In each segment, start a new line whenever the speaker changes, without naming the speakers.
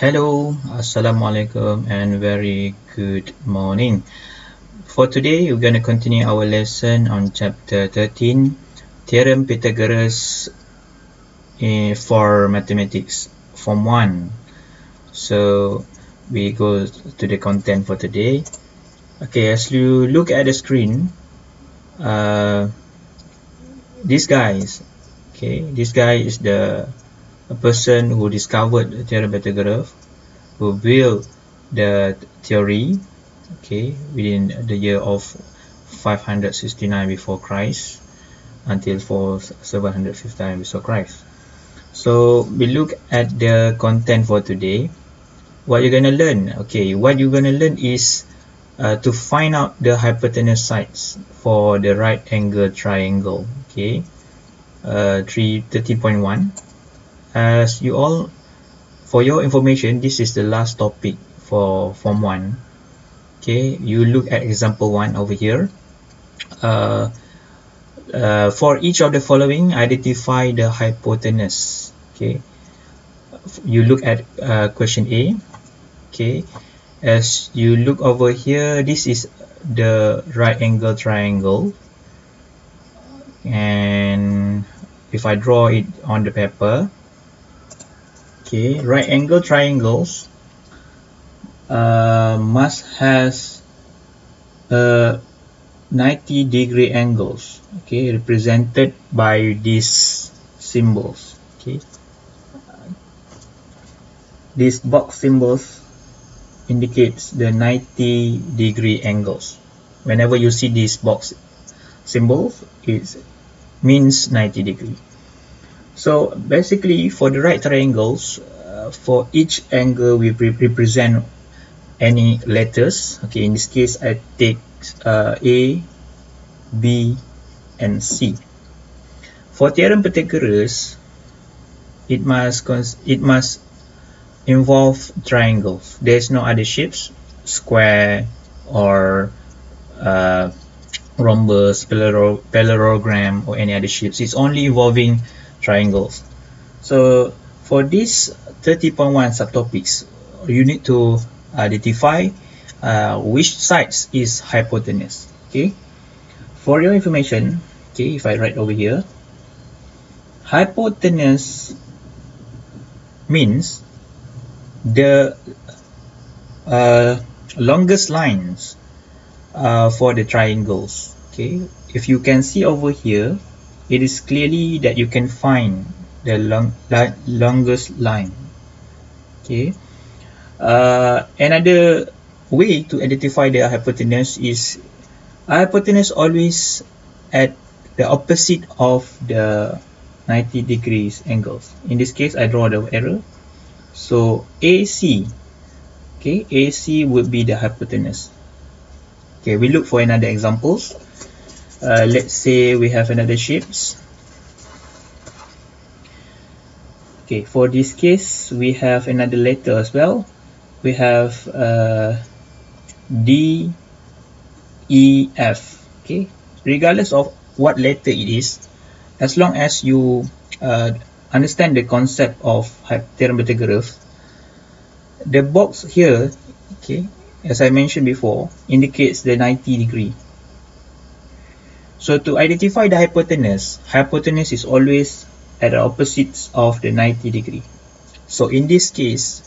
Hello, Assalamualaikum and very good morning. For today, we're going to continue our lesson on chapter 13, Theorem Pythagoras eh, for Mathematics, Form 1. So, we go to the content for today. Okay, as you look at the screen, uh, this guy, okay, this guy is the a person who discovered the theorem Pythagoras, who built the theory, okay, within the year of 569 before Christ until 759 before Christ. So we look at the content for today. What you're gonna learn, okay, what you're gonna learn is uh, to find out the hypotenuse sides for the right angle triangle, okay, uh, 330.1 as you all for your information this is the last topic for form 1 okay you look at example 1 over here. Uh, uh, for each of the following identify the hypotenuse. Okay you look at uh, question A. Okay as you look over here this is the right angle triangle. And if I draw it on the paper okay right angle triangles. Uh, must has a 90 degree angles okay represented by these symbols okay. These box symbols indicates the 90 degree angles. Whenever you see these box symbols it means 90 degree so basically for the right triangles, uh, for each angle we represent any letters. Okay, in this case I take uh, A, B and C. For theorem Pythagoras, it must it must involve triangles. There is no other shapes, square or uh, rhombus, parallelogram or any other shapes. It's only involving triangles. So for these 30.1 subtopics, you need to identify uh, which sides is hypotenuse. Okay. For your information, okay, if I write over here, hypotenuse means the uh, longest lines uh, for the triangles. Okay, if you can see over here, it is clearly that you can find the long, li longest line. Okay. Uh, another way to identify the hypotenuse is hypotenuse always at the opposite of the 90 degrees angles. In this case I draw the arrow. So AC okay AC would be the hypotenuse. Okay we look for another examples uh, let's say we have another shapes. Okay for this case we have another letter as well. We have uh, D E F. Okay regardless of what letter it is as long as you uh, understand the concept of theorem Pythagoras the box here okay as I mentioned before indicates the 90 degree so to identify the hypotenuse, hypotenuse is always at the opposites of the 90 degree. So in this case,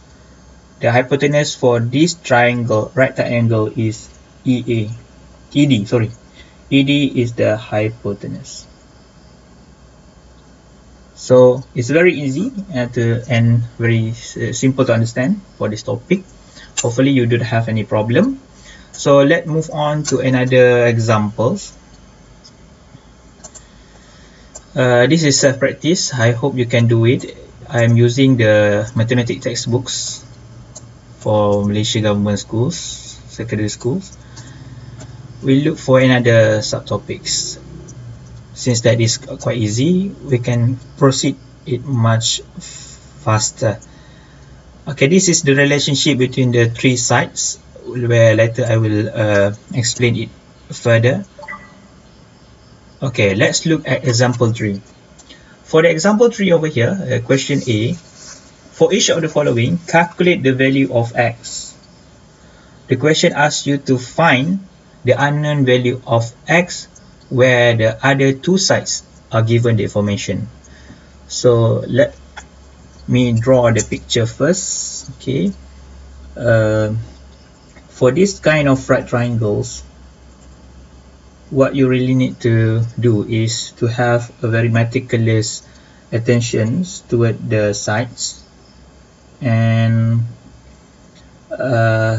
the hypotenuse for this triangle, right triangle is EA, ED, sorry. ED is the hypotenuse. So it's very easy uh, to, and very uh, simple to understand for this topic. Hopefully you don't have any problem. So let's move on to another examples. Uh, this is self-practice. I hope you can do it. I'm using the mathematics textbooks for Malaysia government schools, secondary schools. We look for another subtopics. Since that is quite easy, we can proceed it much faster. Okay, this is the relationship between the three sides where later I will uh, explain it further. Okay, let's look at example 3. For the example 3 over here, uh, question A, for each of the following, calculate the value of x. The question asks you to find the unknown value of x where the other two sides are given the information. So let me draw the picture first. Okay. Uh, for this kind of right triangles, what you really need to do is to have a very meticulous attention toward the sides and uh,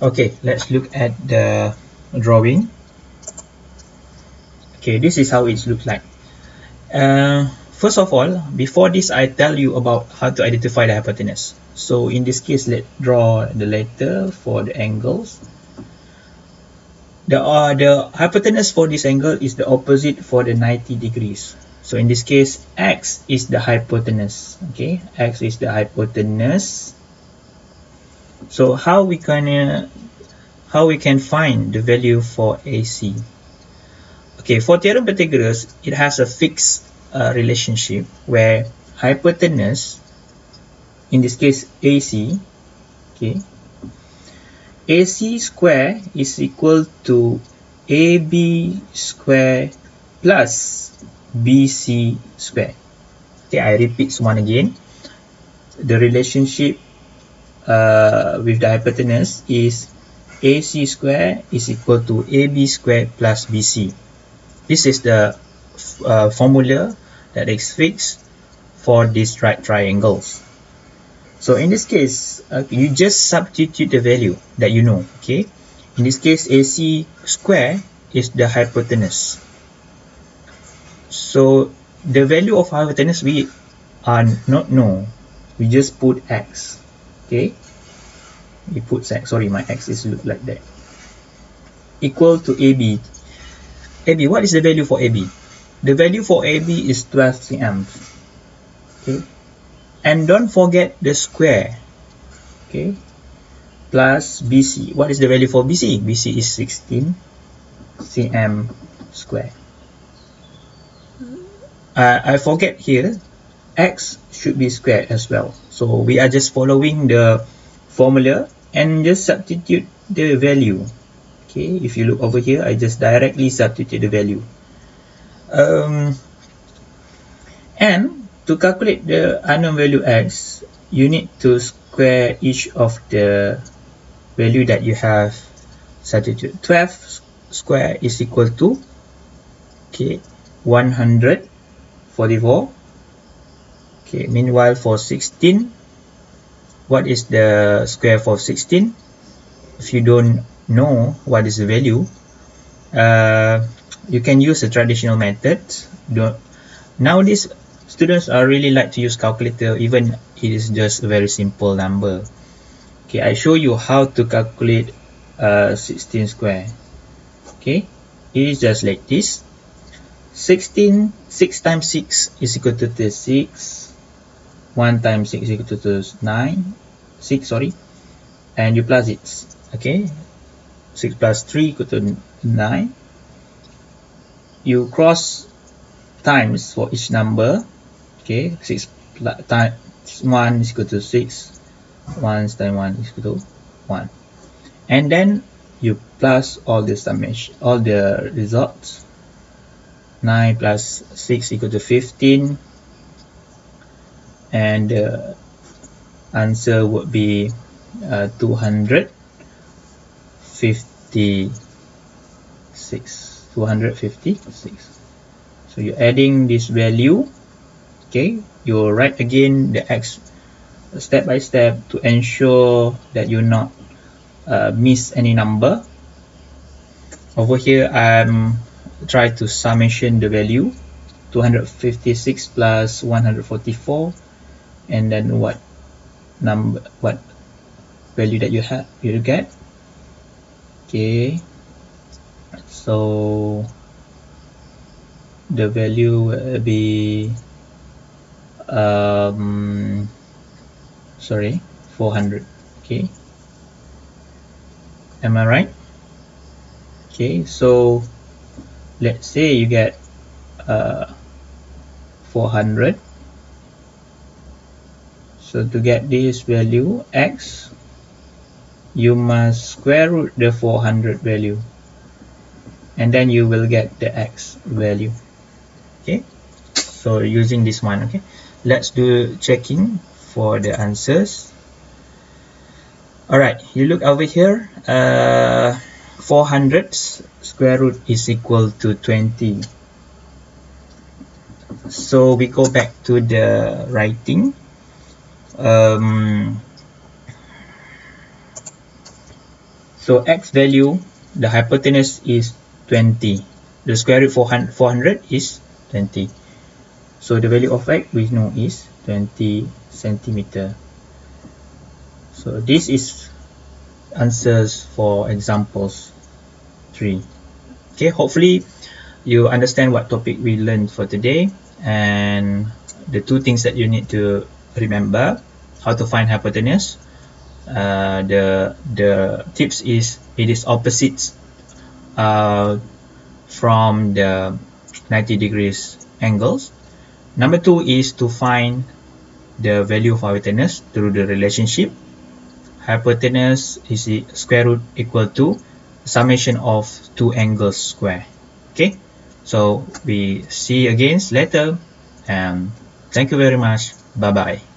okay let's look at the drawing. Okay this is how it looks like. Uh, first of all before this I tell you about how to identify the hypotenuse. So in this case let's draw the letter for the angles the, uh, the hypotenuse for this angle is the opposite for the 90 degrees. So in this case, x is the hypotenuse. Okay, x is the hypotenuse. So how we can uh, how we can find the value for AC? Okay, for theorem Pythagoras, it has a fixed uh, relationship where hypotenuse, in this case AC, okay, AC square is equal to AB square plus BC square. Okay, I repeat one again. The relationship uh, with the hypotenuse is AC square is equal to AB square plus BC. This is the uh, formula that is fixed for these right triangles. So in this case, uh, you just substitute the value that you know, okay? In this case, AC square is the hypotenuse. So the value of hypotenuse we are not know. We just put x, okay? We put x, sorry, my x is look like that. Equal to AB. AB, what is the value for AB? The value for AB is 12 cm. Okay, and don't forget the square. Okay. Plus BC what is the value for BC BC is 16 cm square. Uh, I forget here. X should be squared as well. So we are just following the formula and just substitute the value. Okay. If you look over here I just directly substitute the value. Um, and to calculate the unknown value x, you need to square each of the value that you have substituted. 12 square is equal to okay 144 okay meanwhile for 16 what is the square for 16 if you don't know what is the value uh, you can use a traditional method. Don't nowadays students are really like to use calculator even it is just a very simple number. Okay I show you how to calculate uh, 16 square. Okay it is just like this. 16 6 times 6 is equal to 36 1 times 6 is equal to 9 6 sorry. And you plus it okay? 6 plus 3 equal to 9 you cross times for each number okay 6 times 1 is equal to 6 1 times 1 is equal to 1 and then you plus all the summation all the results. 9 plus 6 equal to 15 and the answer would be uh, 256 256 so you're adding this value okay you write again the x step by step to ensure that you not uh, miss any number. Over here I'm try to summation the value 256 plus 144 and then what number what value that you have you get. Okay so the value will be um, sorry 400 okay. Am I right? Okay so let's say you get uh, 400 so to get this value x you must square root the 400 value. And then you will get the x value. Okay so using this one okay let's do checking for the answers. Alright you look over here. Uh, 400 square root is equal to 20 so we go back to the writing. Um, so x value the hypotenuse is 20 the square root 400, 400 is 20 so the value of x we know is 20 centimeter. So this is answers for examples 3 okay hopefully you understand what topic we learned for today and the two things that you need to remember how to find hypotenuse. Uh, the the tips is it is opposites uh, from the 90 degrees angles number two is to find the value of hypotenuse through the relationship. Hypotenuse is the square root equal to summation of two angles square. Okay? So we see again later. And thank you very much. Bye bye